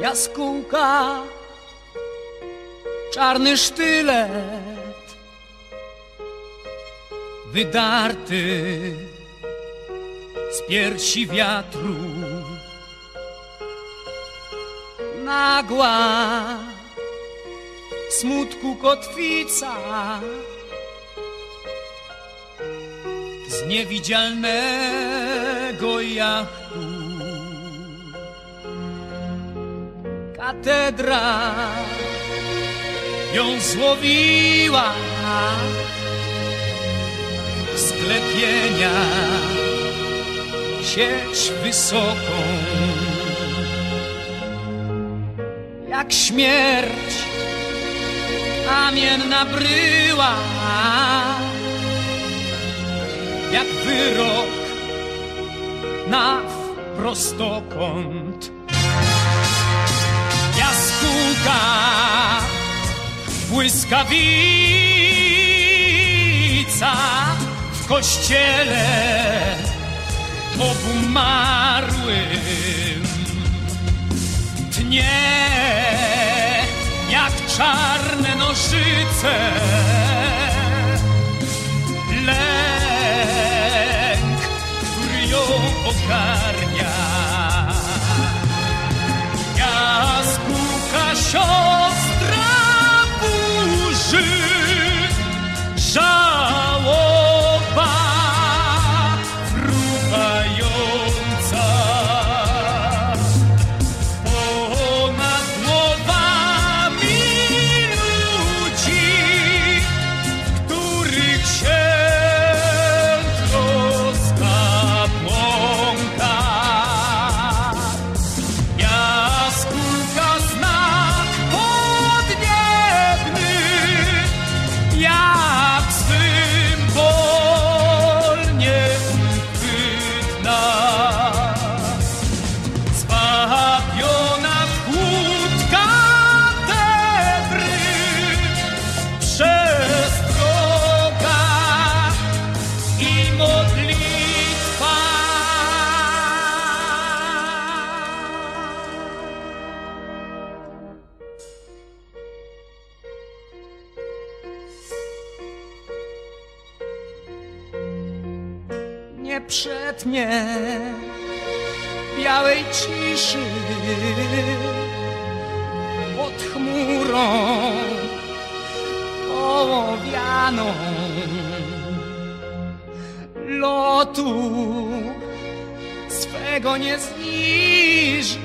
jaskółka, czarny sztylet, wydarty z piersi wiatru. Nagła smutku kotwica z niewidzialnego jachtu. Katedra. Ją złowiła sklepienia sieć wysoką. Jak śmierć kamienna bryła jak wyrok na prostokąt jaskółka błyskawica w kościele obumarłym. Tnie jak czarne nożyce lęk, który ją ogarnia jaskółka Nie przetnie białej ciszy pod chmurą owianą lotu swego nie zniży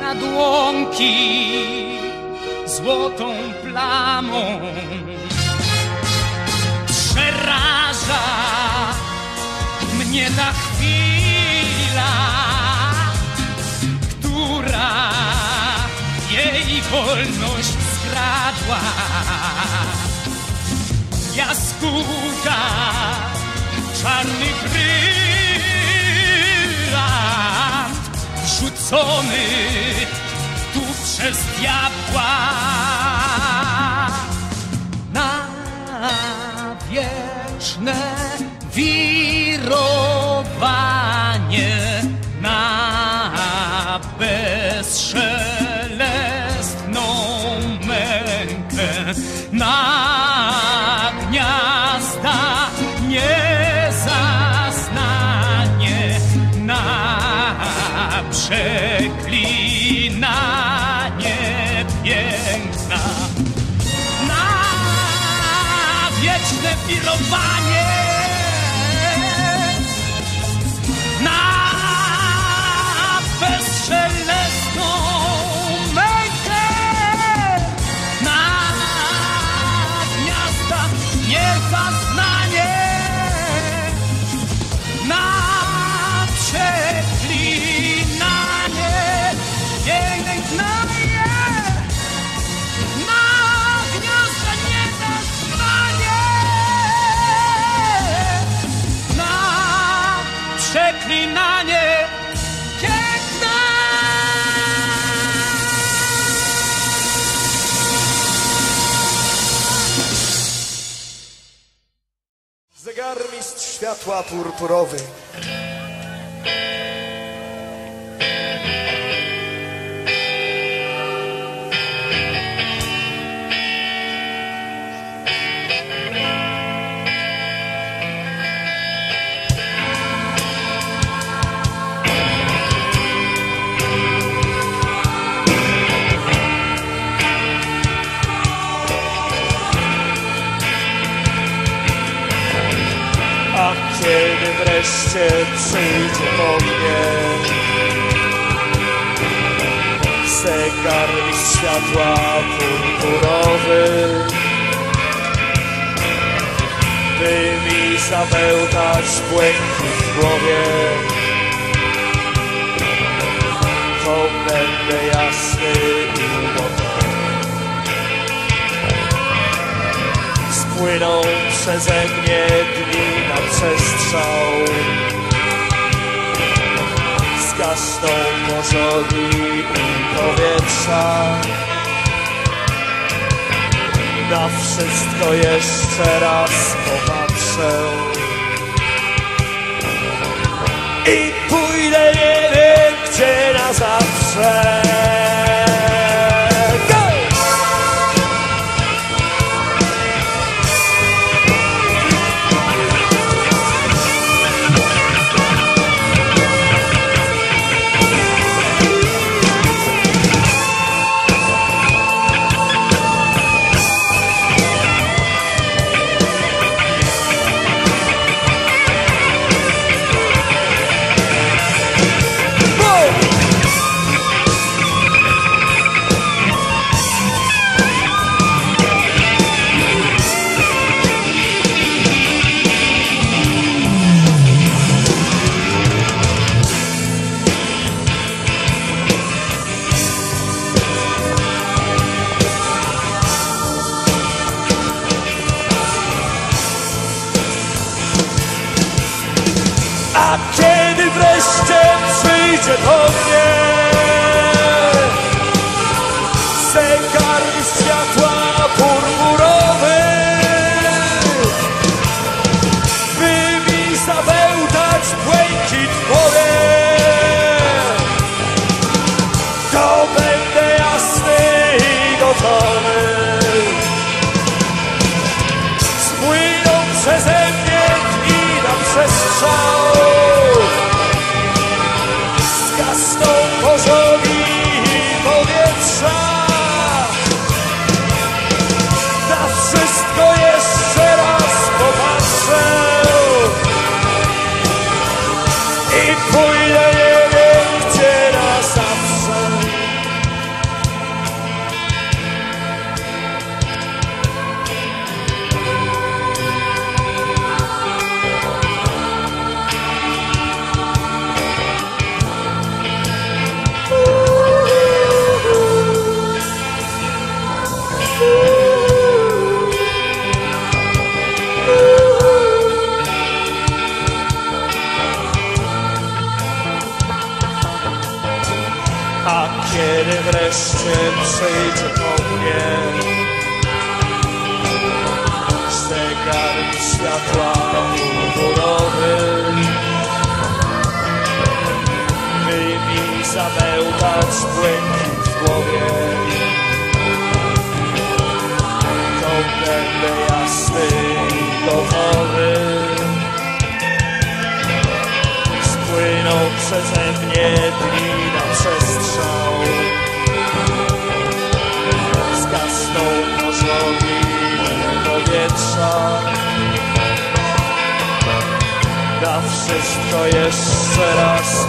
nad łąki złotą plamą mnie ta chwila, która jej wolność skradła. Jaskółka, czarny brylant, rzucony tu przez diabła na wieczne przeklinanie piękna. Na wieczne wirowanie, Zegarmistrz światła purpurowy. Wreszcie przyjdzie po mnie. Zegar światła purpurowy. By mi zabełtać błękit w głowie. To będę jasny i gotowy Spłyną przeze mnie dni przestrzał Zgasną pożogi powietrza. Na wszystko jeszcze raz popatrzę. I pójdę nie wiem gdzie na zawsze mnie Zegar i światła purpurowy By mi zabełtać błękit w głowie To będę jasny i gotowy. Spłyną przeze mnie dni na przestrzał wreszcie przyjdzie po mnie Zegar światła purpurowy By mi zabełtać błękit w głowie. To będę jasny i gotowy Spłyną przeze mnie dni na przestrzał powietrza. Na wszystko jeszcze raz